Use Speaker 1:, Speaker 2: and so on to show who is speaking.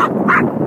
Speaker 1: Woo!